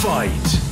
Fight!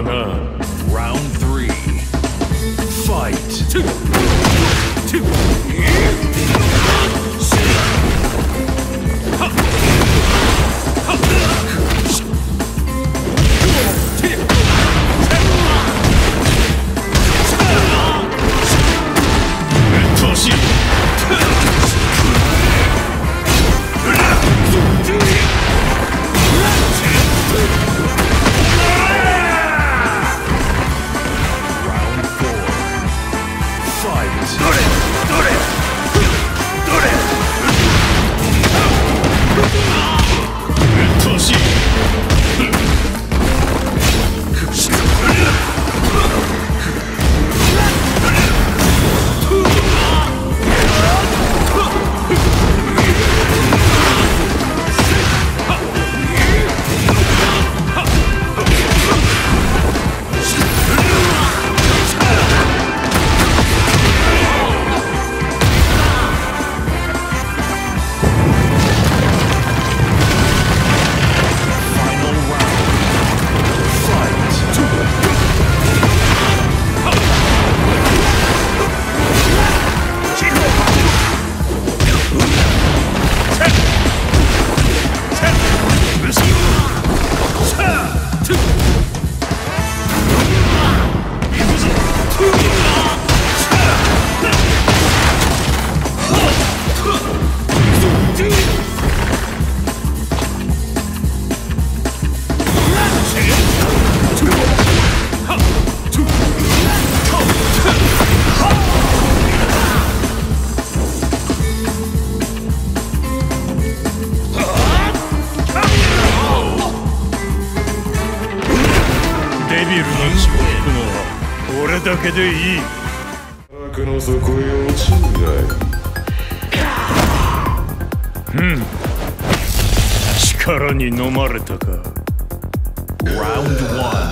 ったな Round one.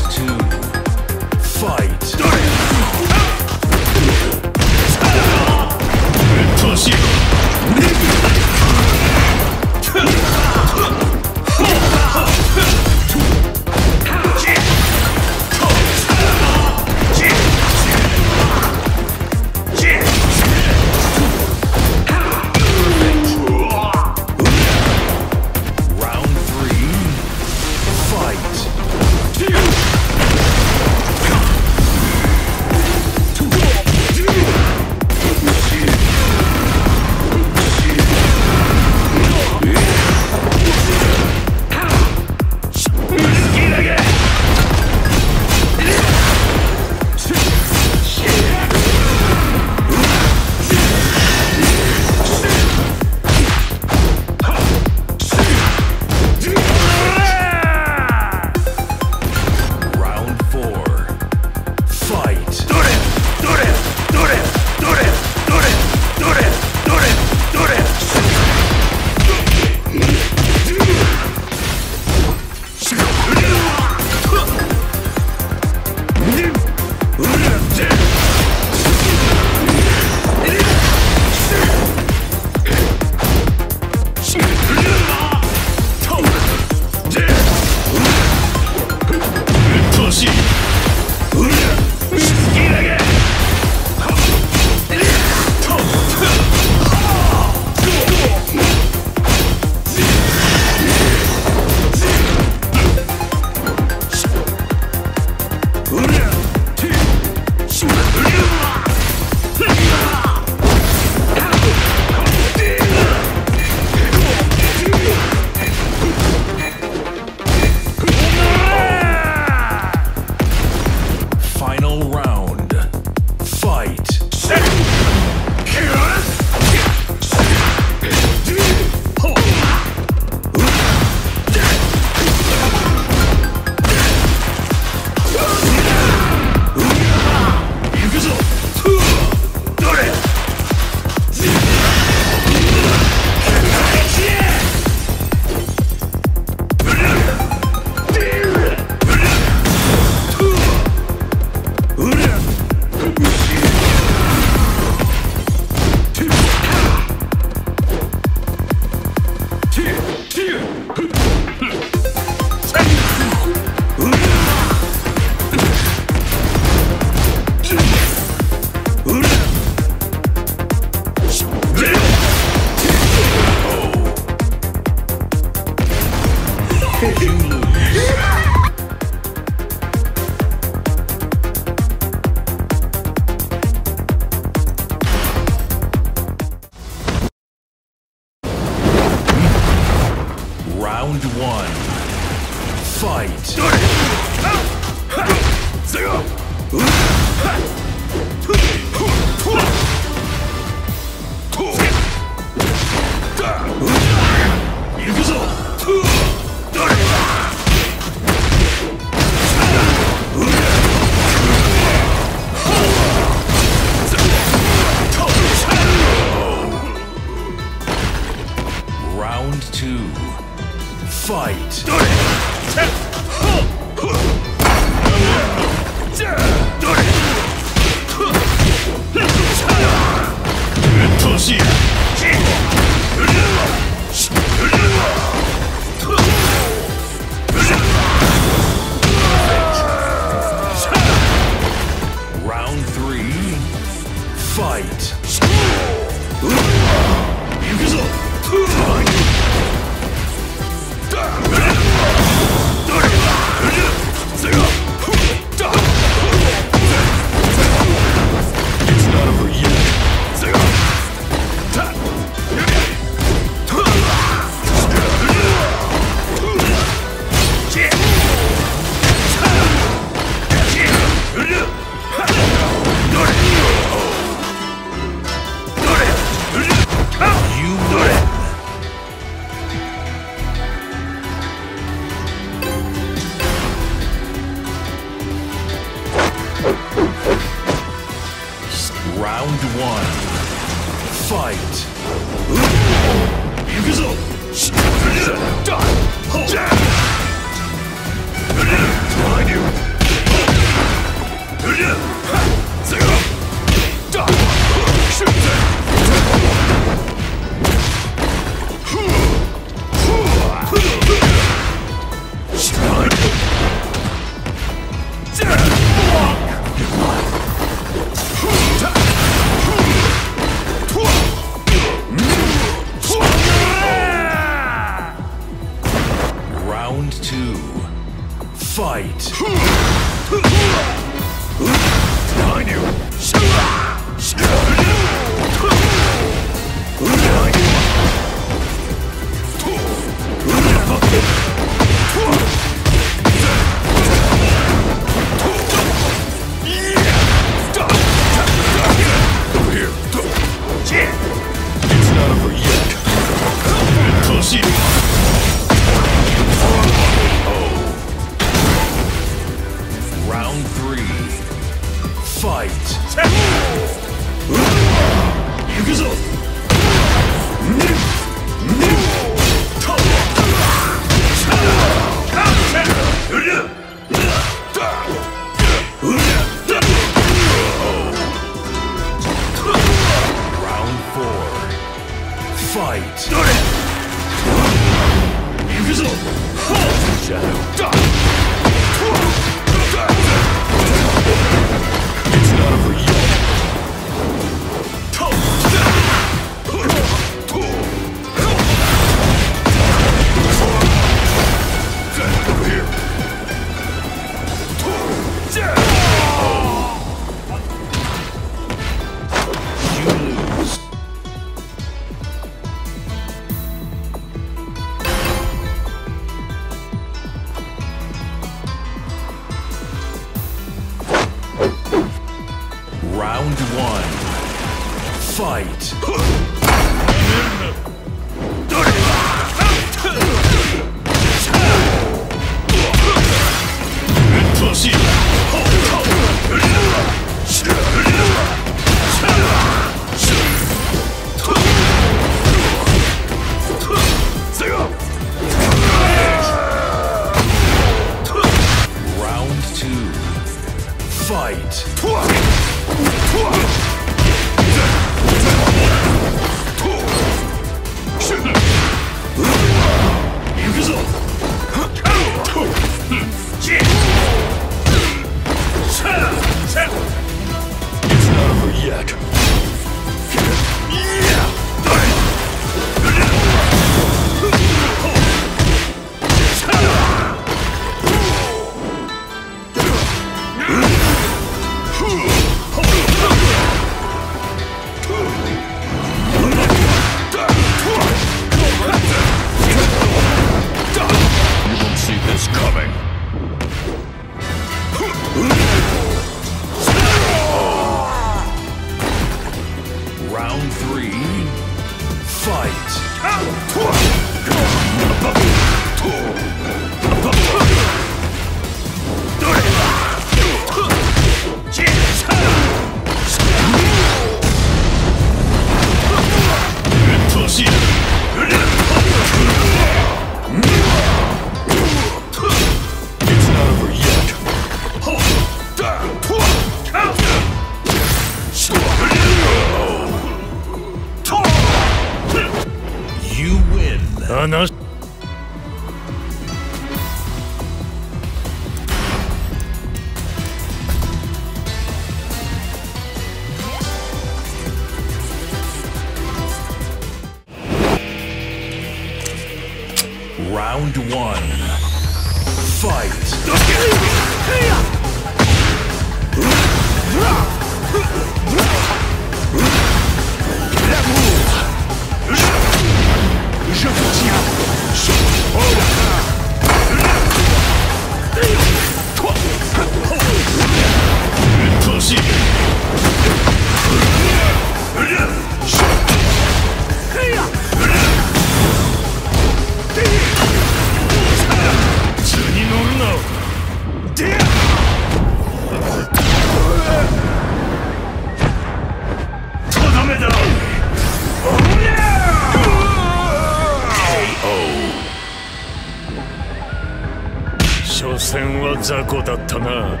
所詮は雑魚だったな。2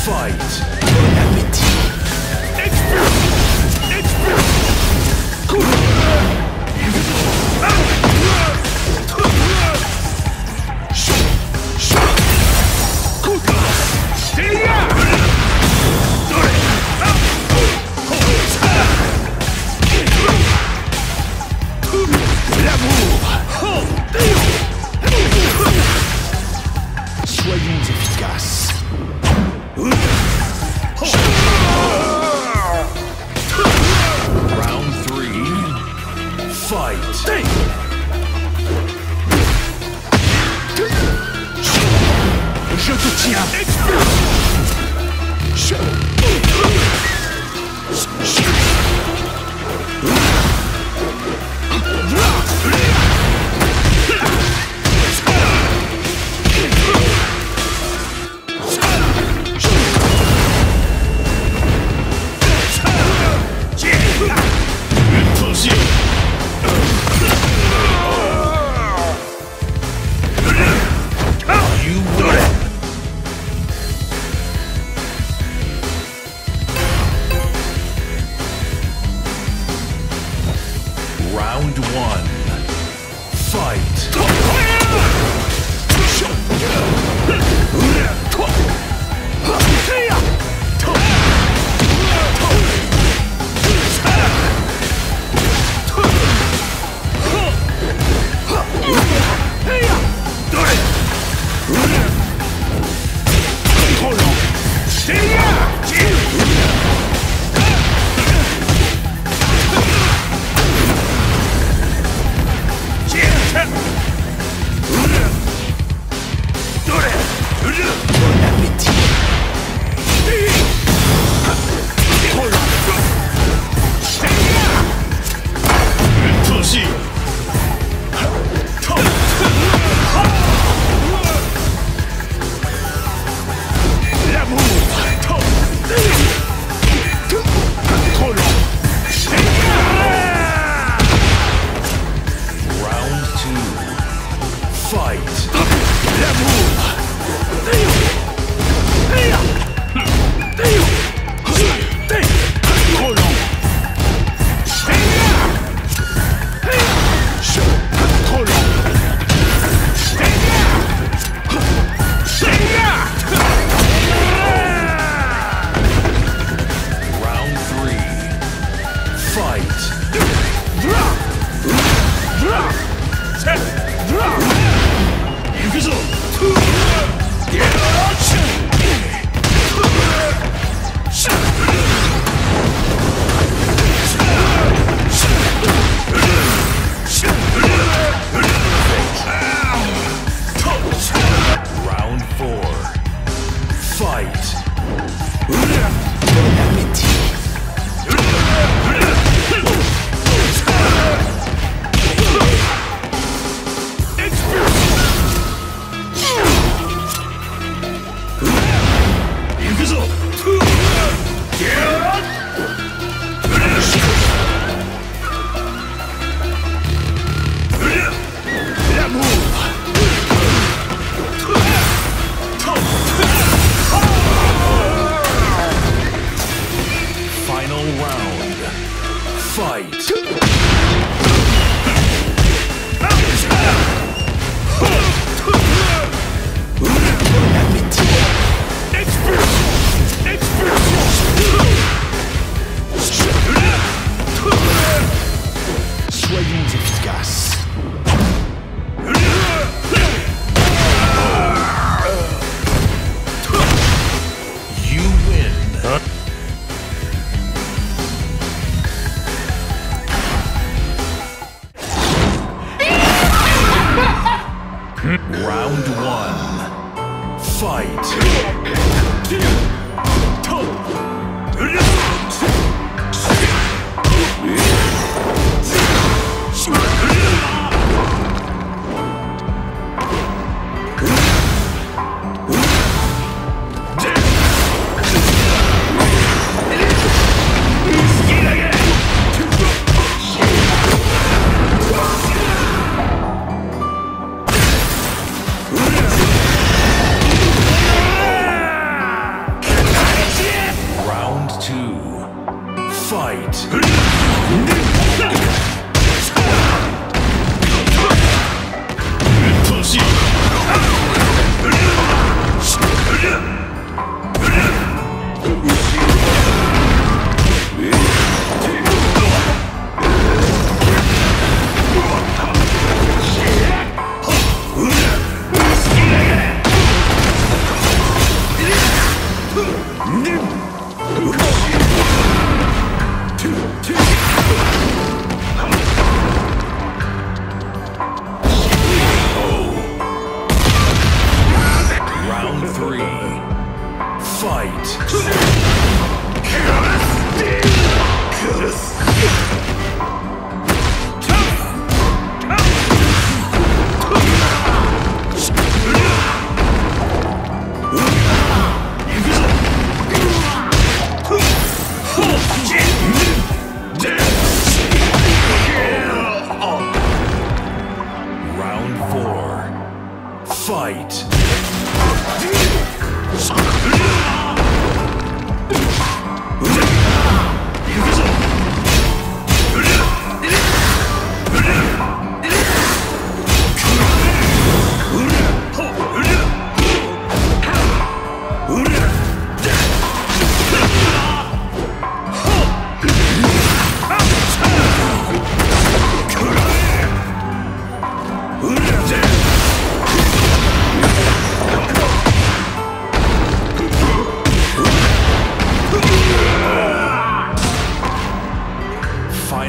Fight! One. Fight.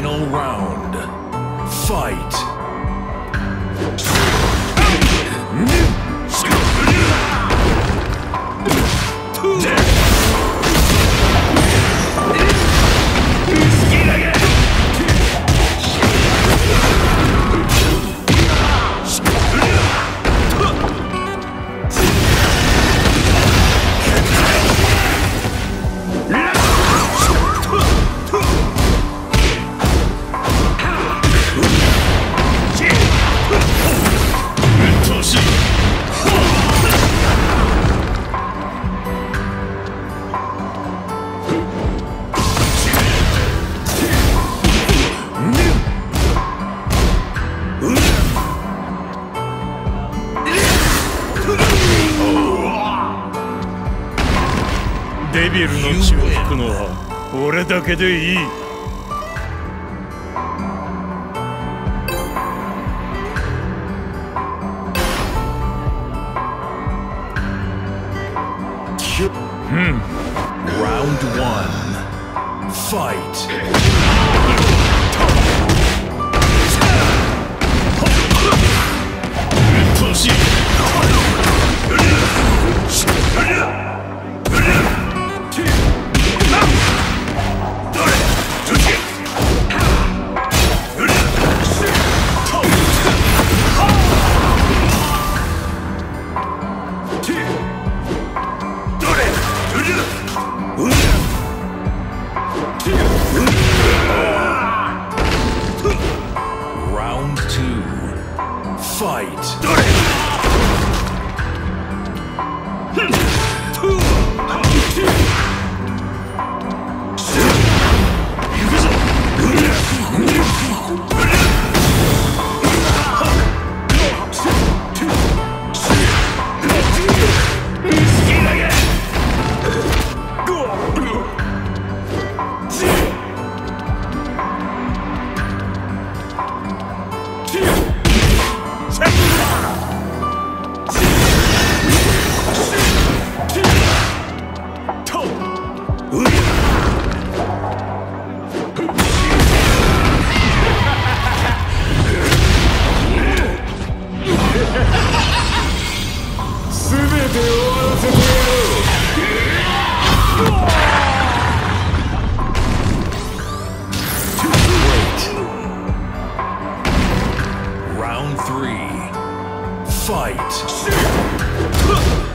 Final round. Fight. は俺だ three. Fight!「Fight!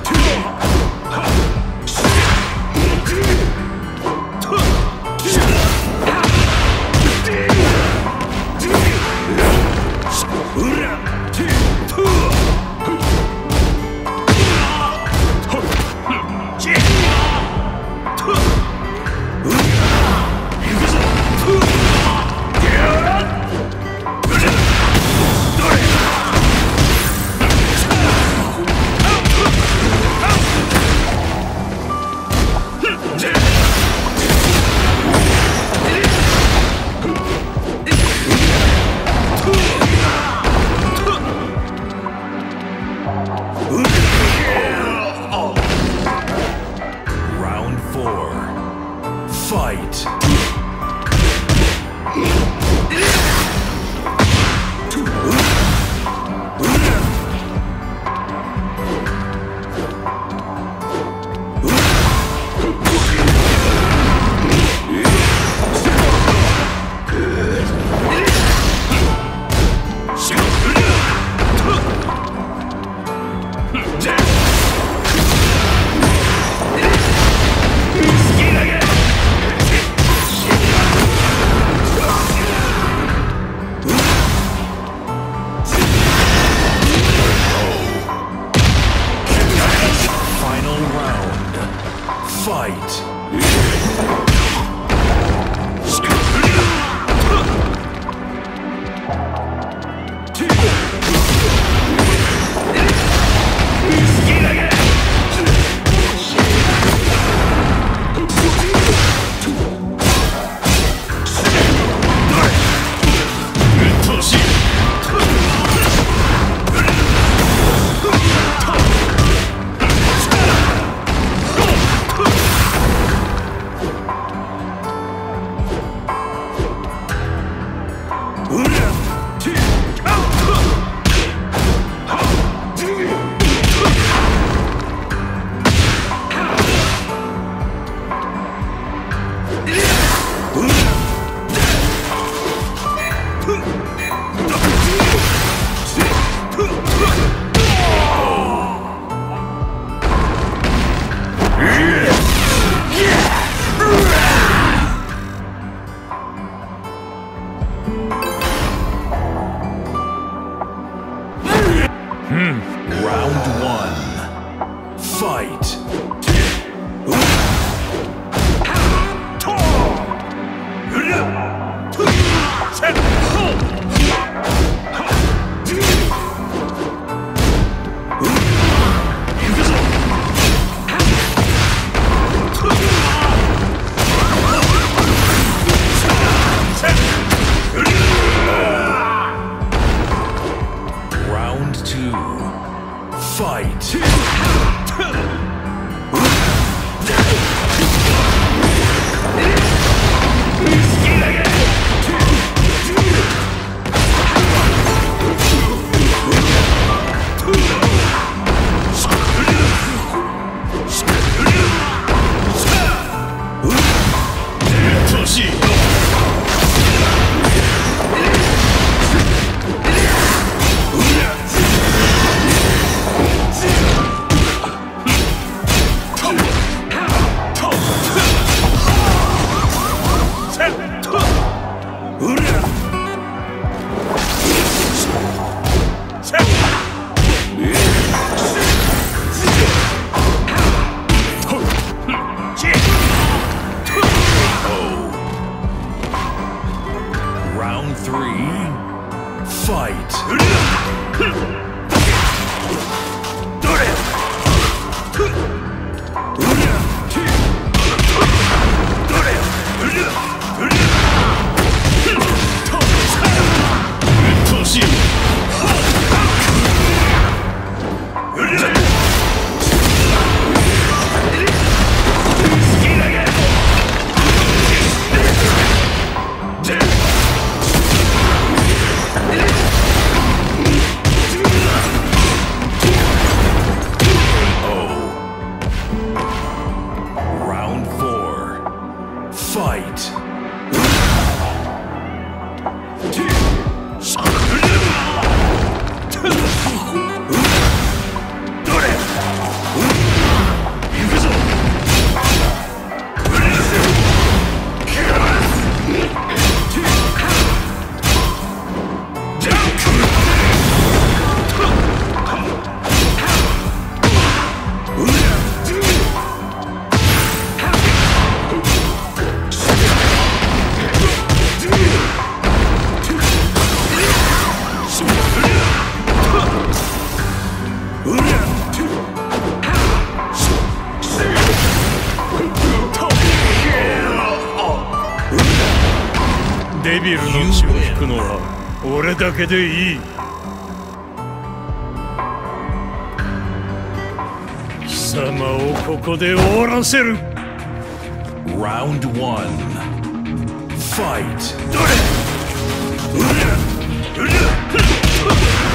Hmm. Fight! ビルの血を引くのは俺だけでいい貴様をここで終わらせる Round one. Fight. 行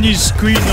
に救いなど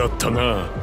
だったな。